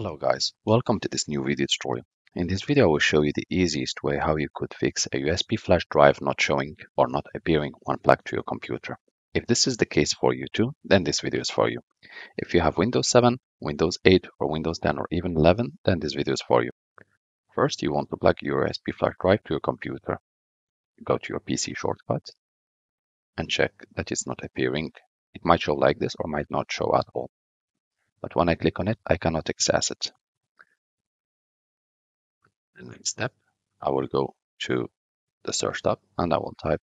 Hello guys, welcome to this new video tutorial. In this video I will show you the easiest way how you could fix a USB flash drive not showing or not appearing when plugged to your computer. If this is the case for you too, then this video is for you. If you have Windows 7, Windows 8 or Windows 10 or even 11, then this video is for you. First you want to plug your USB flash drive to your computer. Go to your PC shortcut and check that it's not appearing. It might show like this or might not show at all but when I click on it, I cannot access it. The next step, I will go to the search tab and I will type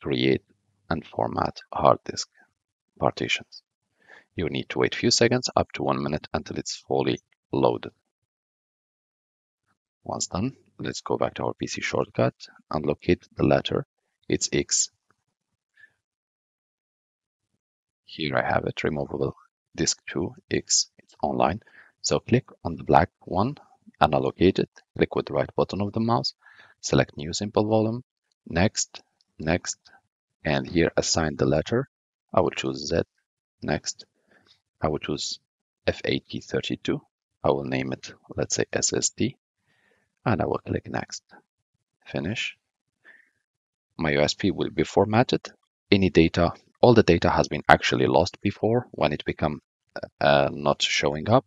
create and format hard disk partitions. You need to wait a few seconds, up to one minute until it's fully loaded. Once done, let's go back to our PC shortcut and locate the letter. It's X. Here I have it, removable disk 2x it's online. So click on the black one and allocate it click with the right button of the mouse select new simple volume next next and here assign the letter. I will choose Z. Next I will choose FAT32 I will name it let's say SSD and I will click next. Finish. My USB will be formatted. Any data all the data has been actually lost before when it become uh, not showing up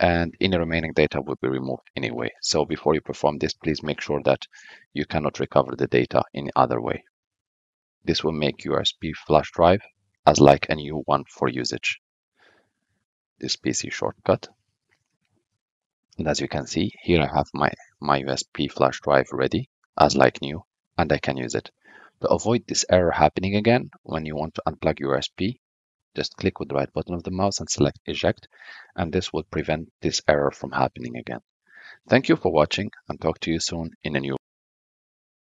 and any remaining data will be removed anyway. So before you perform this, please make sure that you cannot recover the data in other way. This will make USB flash drive as like a new one for usage. This PC shortcut. And as you can see, here I have my, my USB flash drive ready as like new, and I can use it. To avoid this error happening again, when you want to unplug USB, just click with the right button of the mouse and select eject, and this will prevent this error from happening again. Thank you for watching and talk to you soon in a new